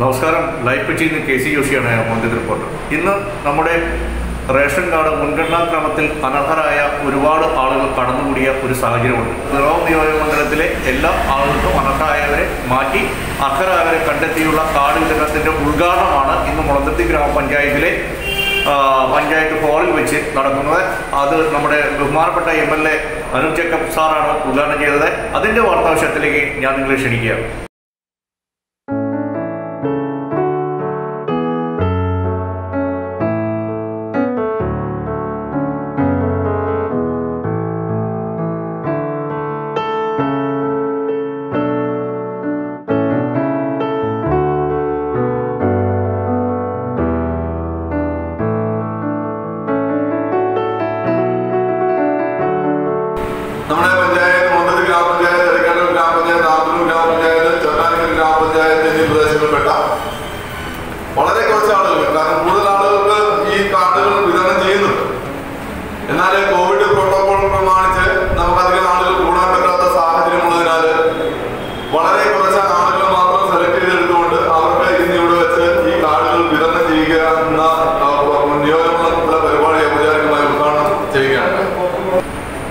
നമസ്കാരം. ലൈഫ് പിച്ചിൽ K C ജോഷിയാണ് മന്ത്രി റിപ്പോർട്ടർ ഇന്ന് നമ്മുടെ റേഷൻ കാർഡ് മുൻഗണനാ ക്രമത്തിൽ അനർഹരായ ഒരുപാട് ആളുകൾ കടന്നുകൂടിയ ഒരു സാഹചര്യമുണ്ട്. നിറവ് നിയോജകമണ്ഡലത്തിലെ എല്ലാ ആളുകൾക്കും അനർഹരായവരെ മാറ്റി അർഹരായവരെ കണ്ടെത്തിയുള്ള കാർഡ് വിതരണത്തിന്റെ ഉദ്ഘാടനമാണ് ഇന്ന് മുളന്തത്തി ഗ്രാമപഞ്ചായത്തിലെ പഞ്ചായത്ത് ഹാളിൽ വെച്ച് നടക്കുന്നത്. അത് നമ്മുടെ ബഹുമാനപ്പെട്ട M L A Anu Jacob സാറാണ് ഉദ്ഘാടനം ചെയ്തത്. അതിന്റെ വാർത്താവിഷയത്തിലേക്ക് ഞാൻ നിങ്ങളെ ക്ഷണിക്കുകയാണ്.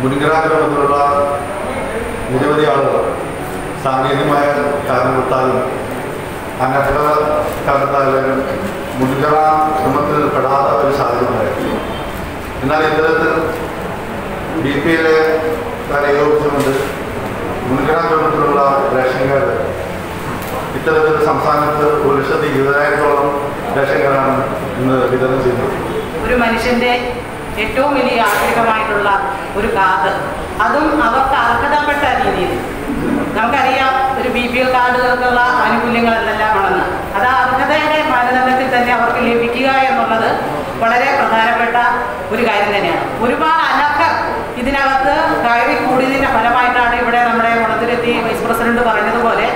മുൻഗണനാക്രമത്തിലുള്ള നിരവധി ആളുകൾ സാങ്കേതികമായ കാരണത്താലും അനർഹത കാരണത്താലും മുൻഗണനാ ക്രമത്തിൽ പെടാത്ത ഒരു സാഹചര്യമായിരുന്നു എന്നാൽ ഇത്തരത്തിൽ ബി പി എല്ലെ ഏകോപിച്ചുകൊണ്ട് മുൻഗണനാ ക്രമത്തിലുള്ള റേഷൻ കാർഡ് ഇത്തരത്തിൽ സംസ്ഥാനത്ത് ഒരു ലക്ഷത്തി ഇരുപതിനായിരത്തോളം റേഷൻ കാർഡാണ് ഇന്ന് വിതരണം ചെയ്യുന്നത് ഒരു മനുഷ്യന്റെ ഏറ്റവും വലിയ ആഗ്രഹമായിട്ടുള്ള ഒരു കാർഡ്. അതും അവർക്ക് അർഹതപ്പെട്ട രീതിയിൽ. നമുക്കറിയാം ഒരു ബി പി എൽ കാർഡുകൾക്കുള്ള എന്തെല്ലാമാണെന്ന് അത് അർഹതയുടെ മാനദണ്ഡത്തിൽ തന്നെ അവർക്ക് ലഭിക്കുക എന്നുള്ളത് വളരെ പ്രധാനപ്പെട്ട ഒരു കാര്യം തന്നെയാണ്. ഒരുപാട് അനർഹർ ഇതിനകത്ത് കയറി കൂടിയതിന്റെ ഫലമായിട്ടാണ് ഇവിടെ നമ്മുടെ മുളത്തിലെത്തി വൈസ് പ്രസിഡന്റ് പറഞ്ഞതുപോലെ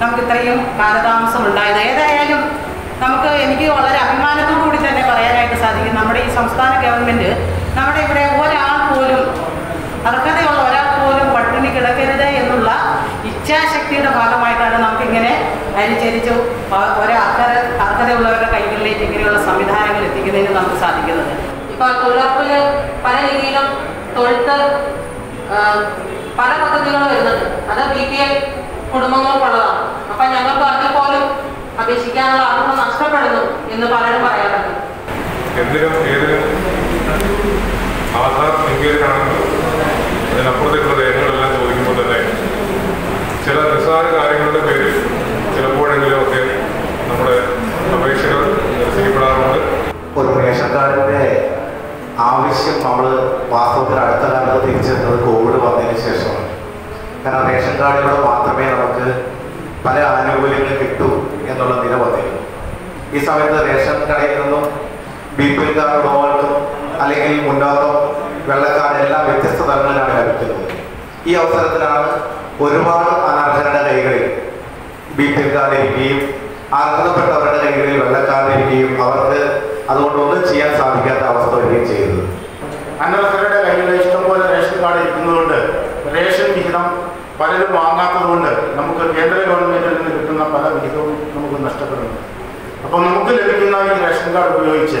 നമുക്ക് ഇത്രയും കാലതാമസം ഉണ്ടായത് ഏതായാലും നമുക്ക് എനിക്ക് വളരെ അഭിമാനത്തോടു കൂടി തന്നെ പറയാനായിട്ട് സാധിക്കും. നമ്മുടെ ഈ സംസ്ഥാന ഗവൺമെന്റ് നമ്മുടെ ഇവിടെ ഒരാൾ പോലും അർഹതയുള്ള ഒരാൾ പോലും പട്ടിണി കിടക്കരുത് എന്നുള്ള ഇച്ഛാശക്തിയുടെ ഭാഗമായിട്ടാണ് നമുക്കിങ്ങനെ അനുചരിച്ചു ഓരോ അർഹത അർഹതയുള്ളവരുടെ കൈകളിലേക്ക് ഇങ്ങനെയുള്ള സംവിധാനങ്ങൾ എത്തിക്കുന്നതിന് നമുക്ക് സാധിക്കുന്നത്. ഇപ്പോൾ തൊഴിലുറപ്പിൽ പല രീതിയിലും തൊഴുത്ത് പല പദ്ധതികളും വരുന്നുണ്ട്. അത് ബി പി എൽ കുടുംബങ്ങൾക്കുള്ളതാണ് അപേക്ഷിക്കാനുള്ള അർഹത നഷ്ടപ്പെടുന്നു എന്ന് പലരും പറയാറുണ്ട്. എന്തിനും ഏതിനും ആധാർ ആണെങ്കിലും അതിനപ്പുറത്തേക്കുള്ള രേഖകളെല്ലാം ചോദിക്കുമ്പോൾ തന്നെ ചില നിസ്സാര കാര്യങ്ങളുടെ പേരിൽ ചിലപ്പോഴെങ്കിലും ഒക്കെ നമ്മുടെ അപേക്ഷകൾ നിരസിക്കപ്പെടാറുണ്ട് ഒരു റേഷൻ കാർഡിന്റെ ആവശ്യം നമ്മൾ വാസ്തവത്തിൽ അടുത്ത കാലത്ത് തിരിച്ചെത്തുന്നത് കോവിഡ് വന്നതിന് ശേഷമാണ്. കാരണം റേഷൻ കാർഡിലൂടെ മാത്രമേ നമുക്ക് പല ആനുകൂല്യങ്ങളും കിട്ടൂ. എന്നുള്ള നില വന്നിരുന്നു. ഈ സമയത്ത് റേഷൻ കടയിൽ നിന്നും ബി പി എൽക്കാർ ഉടമകൾക്കും അല്ലെങ്കിൽ മുന്നോക്കം വെള്ളക്കാരെല്ലാം എല്ലാം വ്യത്യസ്ത തലങ്ങളിലാണ് ലഭിക്കുന്നത്. ഈ അവസരത്തിലാണ് ഒരുപാട് അനർഹരുടെ കൈകളിൽ ബി പി എൽക്കാരിരിക്കുകയും അർഹതപ്പെട്ടവരുടെ കൈകളിൽ വെള്ളക്കാരിരിക്കുകയും അവർക്ക് അതുകൊണ്ട് ഒന്നും ചെയ്യാൻ സാധിക്കാത്ത അവസ്ഥ വരികയും ചെയ്തത്. അനർഹരുടെ കൈകളിൽ ഇഷ്ടംപോലെ റേഷൻ കാർഡ് ഇരിക്കുന്നതുകൊണ്ട് റേഷൻ വിഹിതം പലരും വാങ്ങാത്തതുകൊണ്ട് നമുക്ക് കേന്ദ്ര ഗവൺമെന്റിൽ നിന്ന് കിട്ടുന്ന പല വിഹിതവും നമുക്ക് നഷ്ടപ്പെടുന്നു അപ്പോൾ നമുക്ക് ലഭിക്കുന്ന ഈ റേഷൻ കാർഡ് ഉപയോഗിച്ച്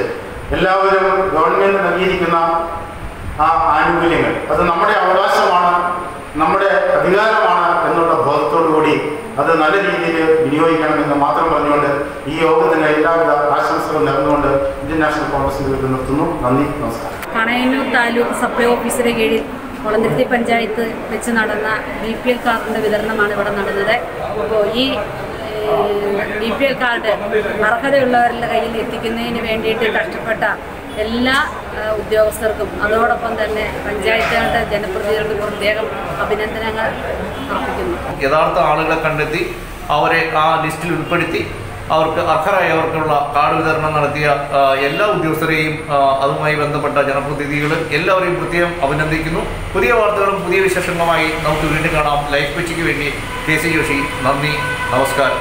എല്ലാവരും ഗവൺമെന്റ് നൽകിയിരിക്കുന്ന ആ ആനുകൂല്യങ്ങൾ അത് നമ്മുടെ അവകാശമാണ് നമ്മുടെ അധികാരമാണ് എന്നുള്ള ബോധത്തോടു കൂടി അത് നല്ല രീതിയിൽ വിനിയോഗിക്കണമെന്ന് മാത്രം പറഞ്ഞുകൊണ്ട് ഈ യോഗത്തിന് എല്ലാവിധ ആശംസകളും നേർന്നുകൊണ്ട് ഇന്ത്യൻ നാഷണൽ കോൺഗ്രസ് നിർത്തുന്നു. നന്ദി നമസ്കാരം. താലൂക്ക് സപ്ലൈ ഓഫീസിന്റെ കീഴിൽ കുളന്തിരുത്തി പഞ്ചായത്ത് വെച്ച് നടന്ന ബി പി എൽ കാർഡിന്റെ വിതരണമാണ് ഇവിടെ നടന്നത്. അപ്പോൾ ഈ ബി പി എൽ കാർഡ് അർഹതയുള്ളവരുടെ കയ്യിൽ എത്തിക്കുന്നതിന് വേണ്ടിയിട്ട് കഷ്ടപ്പെട്ട എല്ലാ ഉദ്യോഗസ്ഥർക്കും അതോടൊപ്പം തന്നെ പഞ്ചായത്തുകളുടെ ജനപ്രതിനിധികൾക്ക് പ്രത്യേകം അഭിനന്ദനങ്ങൾ അർപ്പിക്കുന്നു. യഥാർത്ഥ ആളുകളെ കണ്ടെത്തി അവരെ ആ ലിസ്റ്റിൽ ഉൾപ്പെടുത്തി അവർക്ക് അർഹരായവർക്കുള്ള കാർഡ് വിതരണം നടത്തിയ എല്ലാ ഉദ്യോഗസ്ഥരെയും അതുമായി ബന്ധപ്പെട്ട ജനപ്രതിനിധികൾ എല്ലാവരെയും പ്രത്യേകം അഭിനന്ദിക്കുന്നു. പുതിയ വാർത്തകളും പുതിയ വിശേഷങ്ങളുമായി നമുക്ക് വീണ്ടും കാണാം. ലൈഫ് പെച്ചിക്ക് വേണ്ടി കെ സി ജോഷി. നന്ദി. നമസ്കാരം.